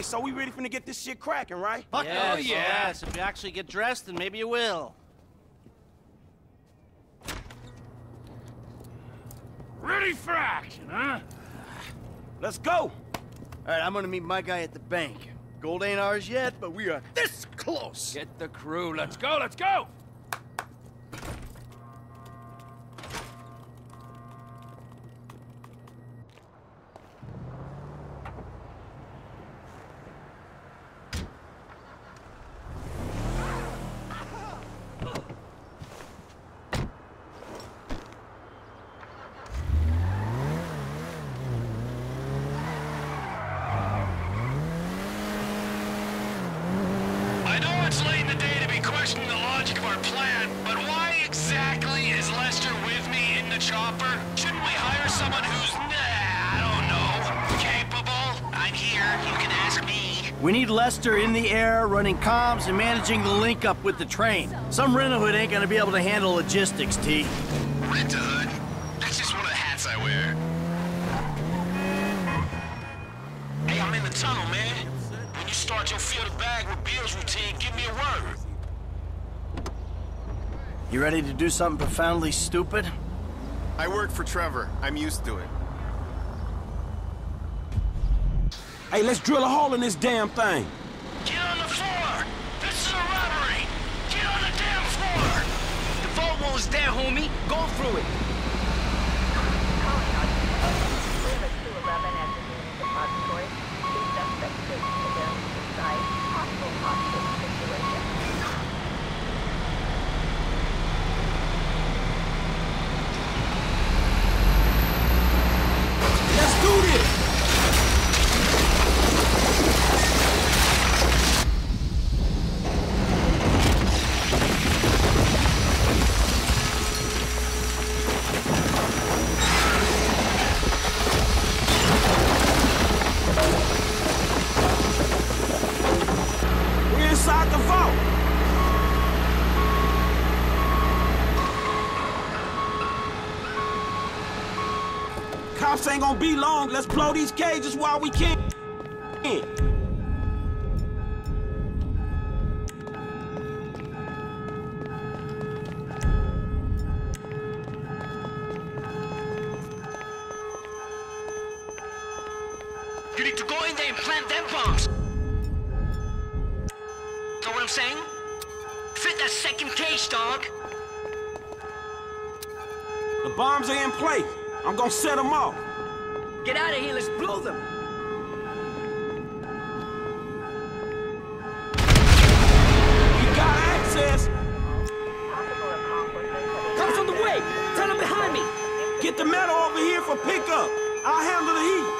Hey, so we ready finna get this shit cracking, right? Fuck yes, oh, yeah. yes. If you actually get dressed, then maybe you will. Ready for action, huh? Let's go. All right, I'm gonna meet my guy at the bank. Gold ain't ours yet, but we are this close. Get the crew. Let's go, let's go! We need Lester in the air, running comms and managing the link up with the train. Some rent-a-hood ain't gonna be able to handle logistics, T. Rent-a-hood? That's just one of the hats I wear. Hey, I'm in the tunnel, man. When you start your fill the bag with Bill's routine, give me a word. You ready to do something profoundly stupid? I work for Trevor. I'm used to it. Hey, let's drill a hole in this damn thing. Get on the floor! This is a robbery! Get on the damn floor! The vault wall is there, homie. Go through it. Cops ain't gonna be long. Let's blow these cages while we can. You need to go in there and plant them bombs. Know what I'm saying? Fit that second cage, dog. The bombs are in place. I'm gonna set them off. Get out of here. Let's blow them. We got access. Cops on the way. Tell them behind me. Get the metal over here for pickup. I'll handle the heat.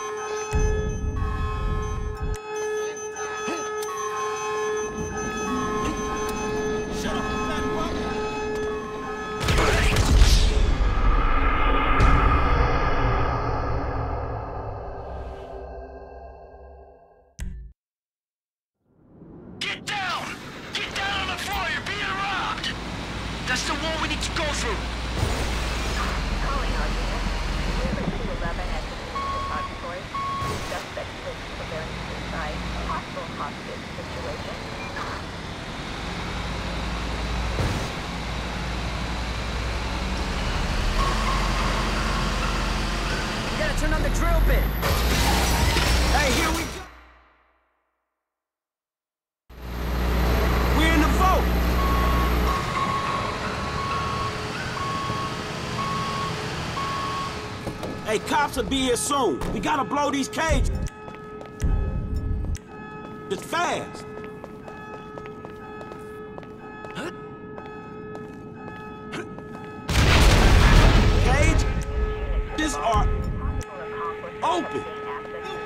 Hey, cops will be here soon. We gotta blow these cages. It's fast. Cages are open.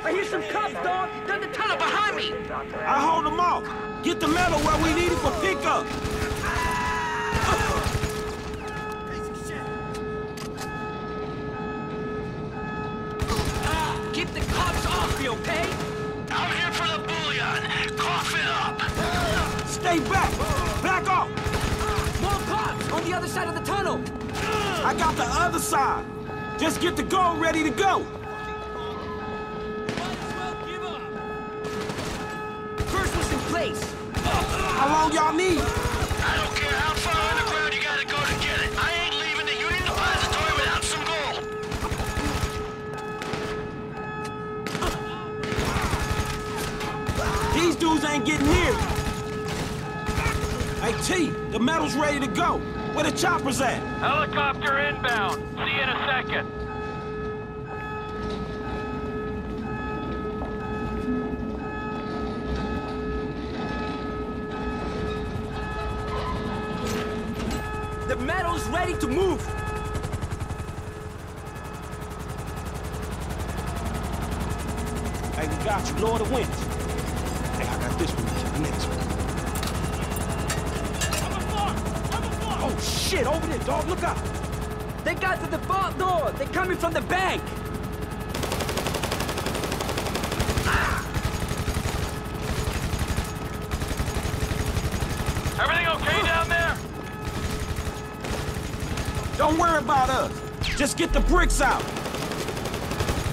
I hear some cops, dog. Down the tunnel behind me. I hold them off. Get the metal where we need it for pickup. Stay back. Back off. More cops on the other side of the tunnel. I got the other side. Just get the gold ready to go. How long y'all need? I don't care how far underground you gotta go to get it. I ain't leaving the Union Depository without some gold. These dudes ain't getting near you. Hey, T, the metal's ready to go. Where the choppers at? Helicopter inbound. See you in a second. The metal's ready to move. Hey, we got you. Lower the winch. Hey, I got this one. The next one. Shit. Over there, dog. Look out. They got to the vault door. They're coming from the bank. Everything okay down there? Don't worry about us. Just get the bricks out.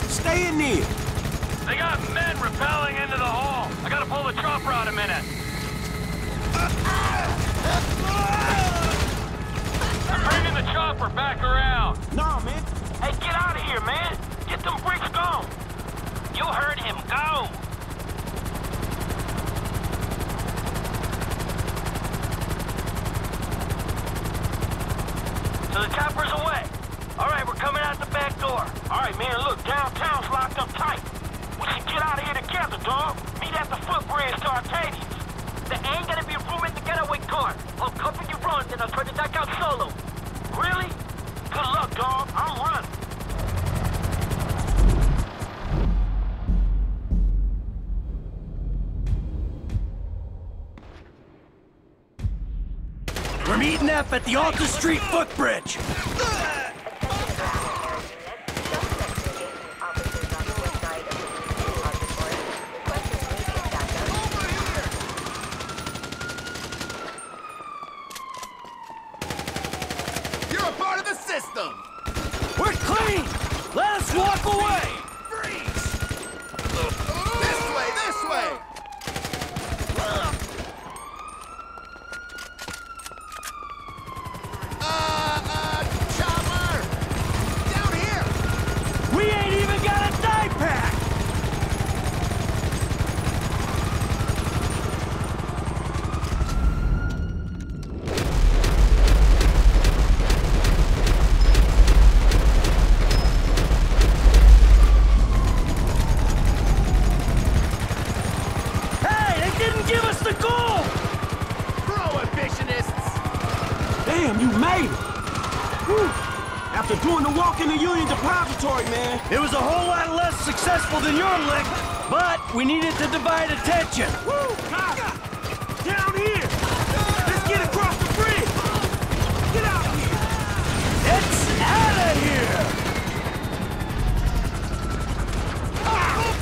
Stay in there. They got men rappelling into the hall. I gotta pull the chopper out a minute. They're bringing the chopper back around. Nah, man. Hey, get out of here, man. Get them bricks gone. You heard him. Go. So the chopper's away. All right, we're coming out the back door. All right, man, look, downtown's locked up tight. We should get out of here together, dog. Meet at the footbridge to Arcadius. There ain't gonna be at the Alta Street footbridge. Whole lot less successful than your lick, but we needed to divide attention. Woo! God. Down here. Let's get across the bridge. Get out here. It's out of here!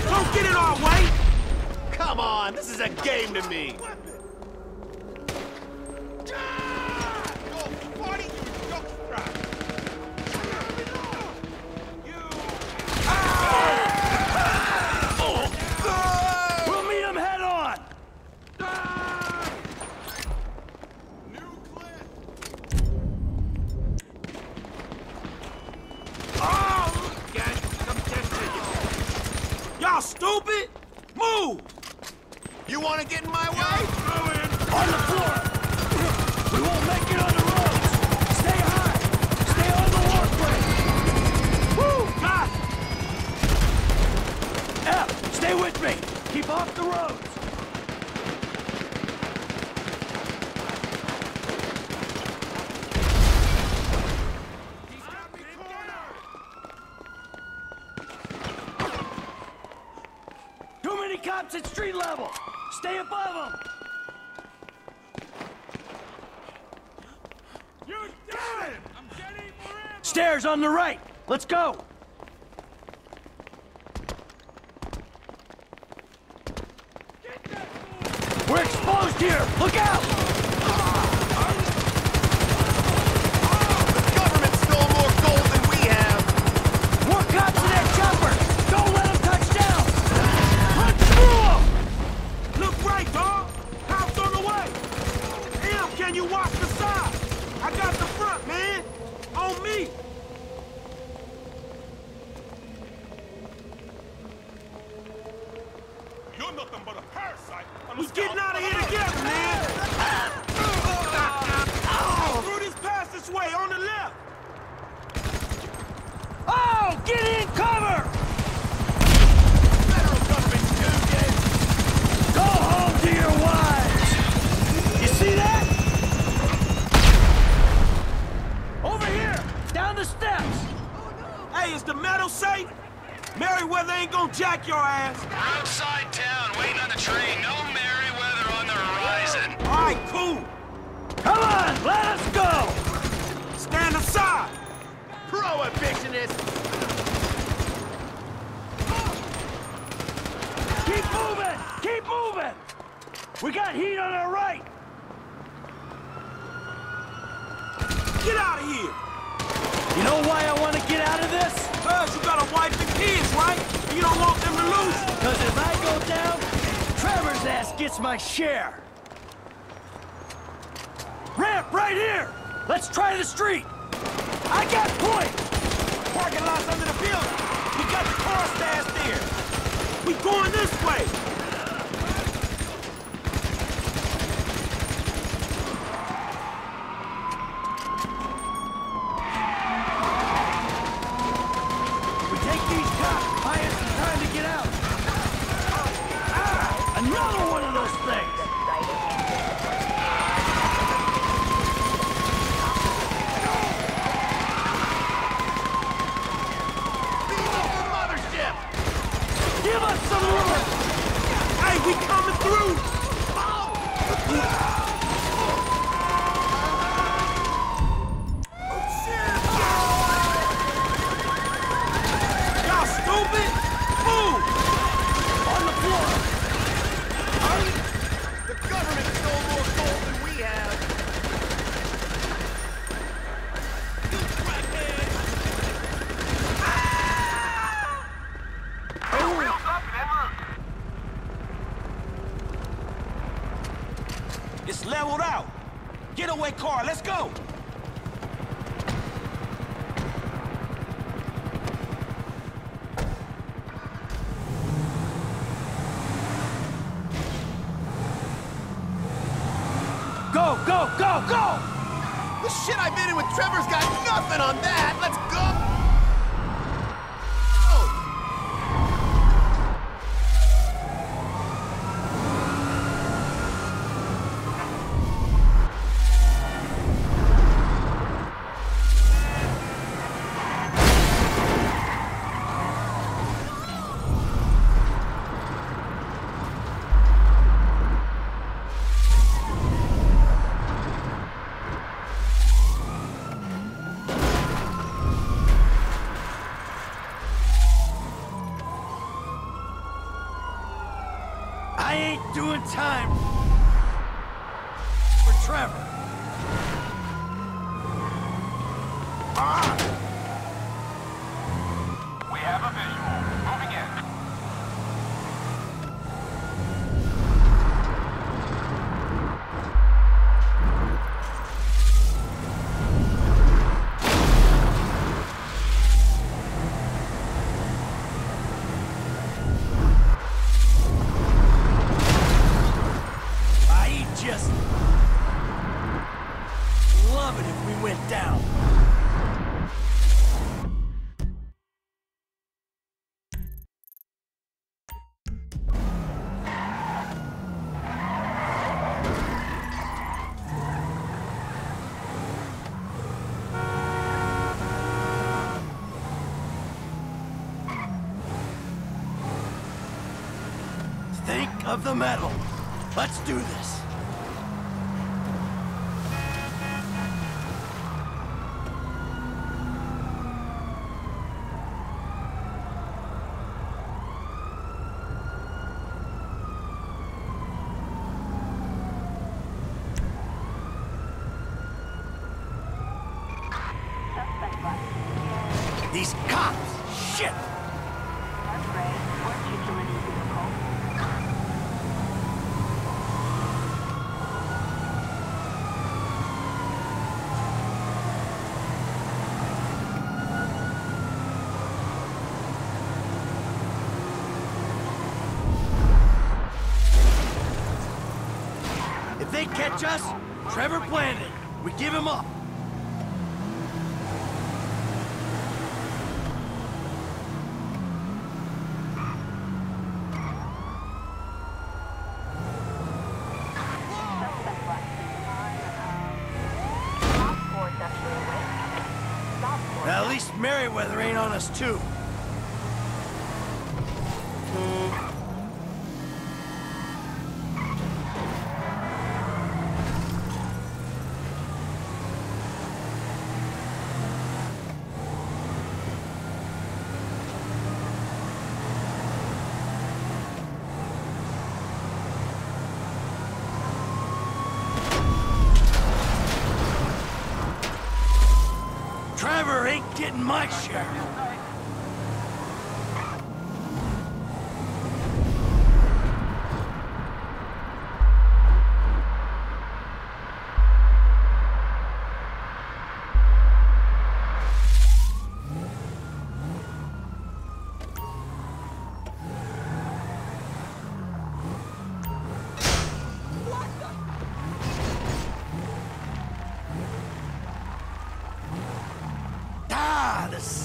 Don't get in our way. Come on, this is a game to me! Stupid. Move. You wanna get in my way? On the floor! We won't make it on the roads! Stay high! Stay on the walkway! Woo! God. F, stay with me! Keep off the roads! Too many cops at street level! Stay above them! You did it! I'm getting more ammo! Stairs on the right! Let's go! We're exposed here! Look out! Who's getting out of here together, man? Through this pass this way, on the left. Oh, get in cover! Federal government stooges! Go home to your wives! You see that? Over here! Down the steps! Hey, is the metal safe? Merryweather ain't gonna jack your ass. We're outside town, waiting on the train. No Merryweather on the Cool. Come on, let us go! Stand aside. Prohibitionist! Keep moving! Keep moving! We got heat on our right! Get out of here. You know why I want to get out of this? Cuz you got a wife and kids, right? You don't want them to lose. Because if I go down, Trevor's ass gets my share. Right here! Let's try the street! I got point! Parking lot's under the building. We got the car stashed there. We going this way. With Trevor's got nothing on that! Of the metal. Let's do this. catch us, Trevor planned it. We give him up. At least Merryweather ain't on us, too. my share.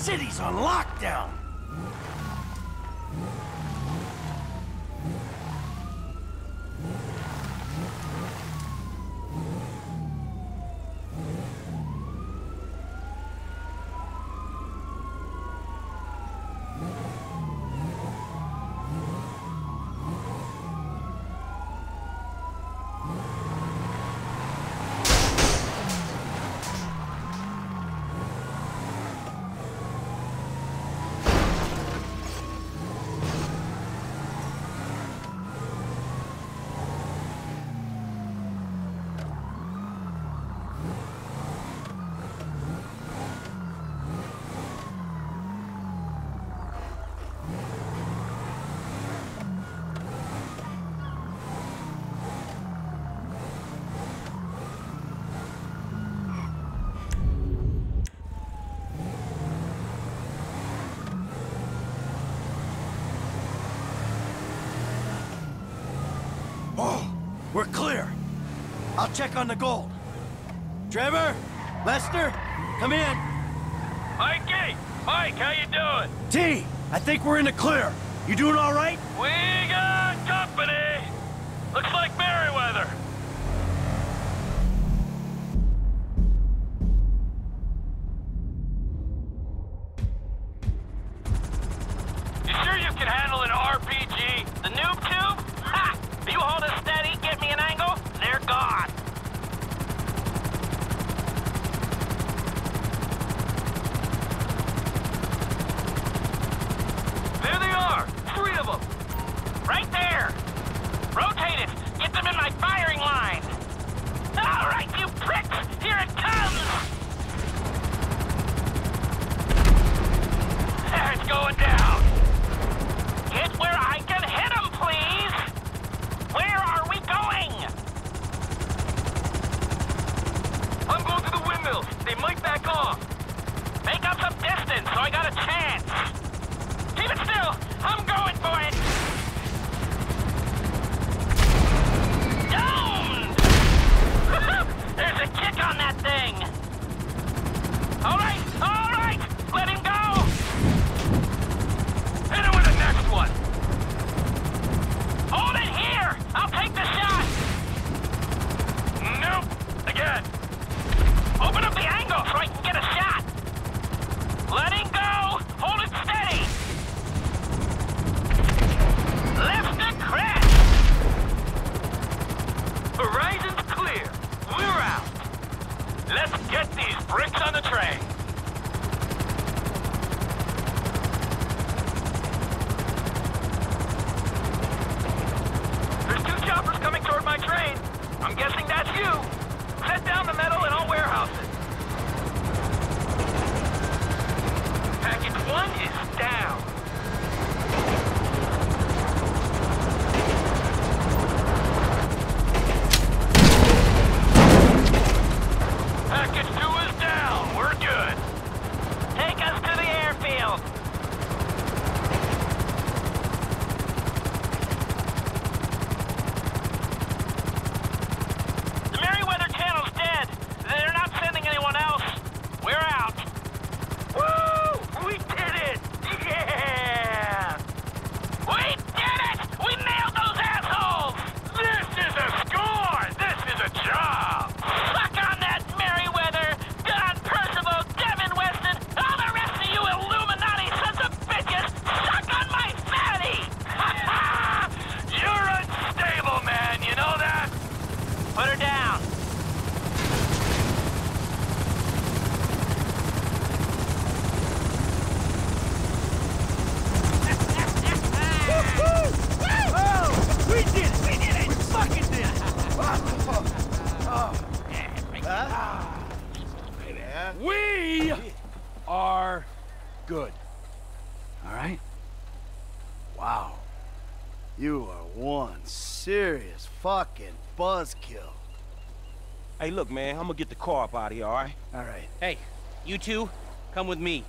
city's on lockdown! check on the gold. Trevor? Lester? Come in. Mikey! Mike, how you doing? T, I think we're in the clear. You doing all right? We got company! Looks like Merryweather. I got a chance. Hey, look, man, I'm gonna get the car up out of here, all right? All right. Hey, you two, come with me.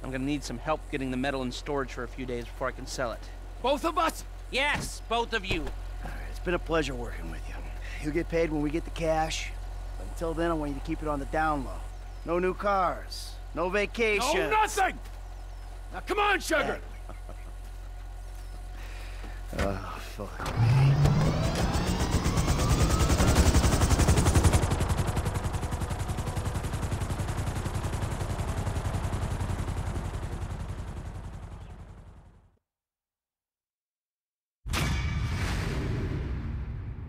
I'm gonna need some help getting the metal in storage for a few days before I can sell it. Both of us? Yes, both of you. All right. It's been a pleasure working with you. You'll get paid when we get the cash. But until then, I want you to keep it on the down low. No new cars. No vacation. No, nothing! Now come on, sugar! Oh, fuck.